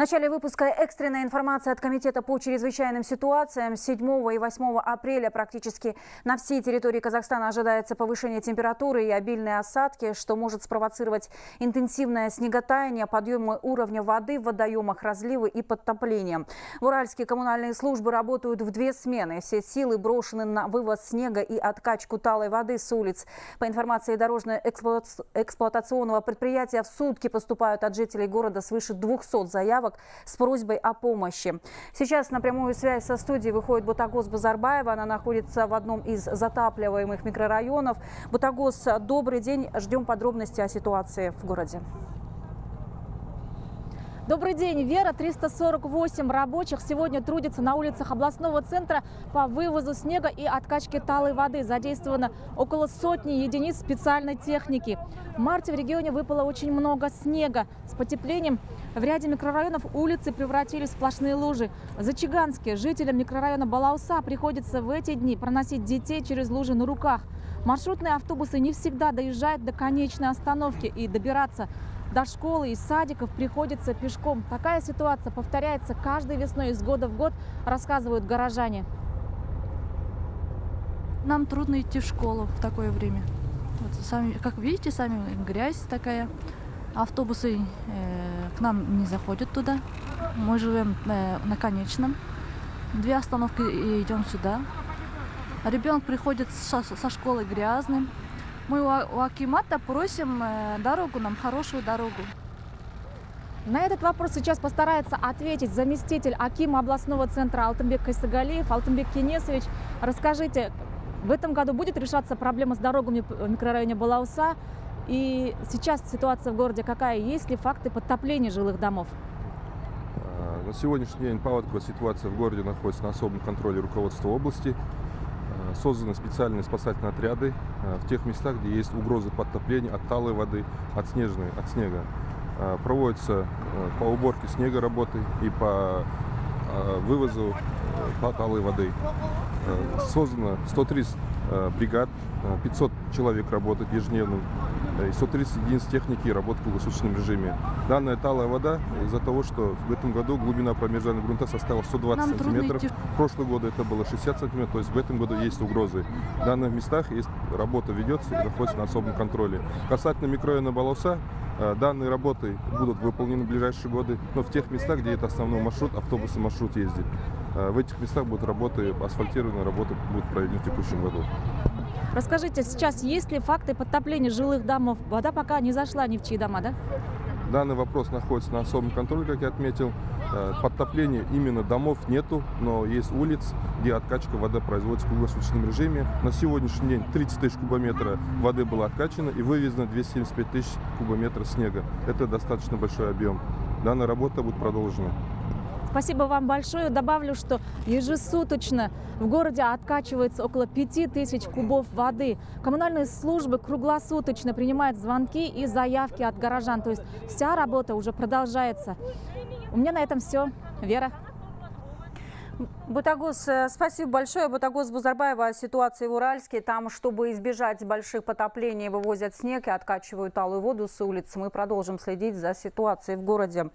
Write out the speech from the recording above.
начале выпуска экстренная информация от Комитета по чрезвычайным ситуациям. 7 и 8 апреля практически на всей территории Казахстана ожидается повышение температуры и обильные осадки, что может спровоцировать интенсивное снеготаяние, подъемы уровня воды в водоемах, разливы и подтопления. В Уральские коммунальные службы работают в две смены. Все силы брошены на вывоз снега и откачку талой воды с улиц. По информации дорожно-эксплуатационного предприятия, в сутки поступают от жителей города свыше 200 заявок заявок с просьбой о помощи. Сейчас на прямую связь со студией выходит Бутагос Базарбаева. Она находится в одном из затапливаемых микрорайонов. Бутагос, добрый день. Ждем подробности о ситуации в городе. Добрый день, Вера. 348 рабочих сегодня трудится на улицах областного центра по вывозу снега и откачке талой воды. Задействовано около сотни единиц специальной техники. В марте в регионе выпало очень много снега. С потеплением в ряде микрорайонов улицы превратились в сплошные лужи. За Чиганске жителям микрорайона Балауса приходится в эти дни проносить детей через лужи на руках. Маршрутные автобусы не всегда доезжают до конечной остановки и добираться до школы и садиков приходится пешком. Такая ситуация повторяется каждой весной из года в год, рассказывают горожане. Нам трудно идти в школу в такое время. Вот сами, как видите, сами грязь такая. Автобусы э, к нам не заходят туда. Мы живем э, на конечном. Две остановки и идем сюда. Ребенок приходит со, со школы грязным. Мы у Акимата просим э, дорогу нам, хорошую дорогу. На этот вопрос сейчас постарается ответить заместитель Акима областного центра Алтынбек Кайсагалиев. Алтынбек Кенесович, расскажите, в этом году будет решаться проблема с дорогами в микрорайоне Балауса? И сейчас ситуация в городе какая? Есть ли факты подтопления жилых домов? А, на сегодняшний день паводковая ситуация в городе находится на особом контроле руководства области. Э, созданы специальные спасательные отряды э, в тех местах, где есть угрозы подтопления от талой воды, от снежной, от снега. Э, проводятся по уборке снега работы и по вывозу талой воды. Создано 130 бригад, 500 человек работает ежедневно и 130 единиц техники работают в круглосуточном режиме. Данная талая вода из-за того, что в этом году глубина промежального грунта составила 120 Нам сантиметров. В прошлом году это было 60 сантиметров, то есть в этом году есть угрозы. В данных местах есть работа ведется и находится на особом контроле. Касательно микрорайона Болоса, э, данные работы будут выполнены в ближайшие годы, но в тех местах, где это основной маршрут, автобусы маршрут ездит. Э, в этих местах будут работы, асфальтированные работы будут проведены в текущем году. Расскажите, сейчас есть ли факты подтопления жилых домов? Вода пока не зашла ни в чьи дома, да? Данный вопрос находится на особом контроле, как я отметил. Э, подтопления именно домов нету, но есть улиц, где откачка воды производится в круглосуточном режиме. На сегодняшний день 30 тысяч кубометра воды было откачано и вывезено 275 тысяч кубометров снега. Это достаточно большой объем. Данная работа будет продолжена. Спасибо вам большое. Добавлю, что ежесуточно в городе откачивается около 5000 кубов воды. Коммунальные службы круглосуточно принимают звонки и заявки от горожан. То есть вся работа уже продолжается. У меня на этом все. Вера. Бутагос, э, спасибо большое. Бутагос Бузарбаева о ситуации в Уральске. Там, чтобы избежать больших потоплений, вывозят снег и откачивают талую воду с улиц. Мы продолжим следить за ситуацией в городе.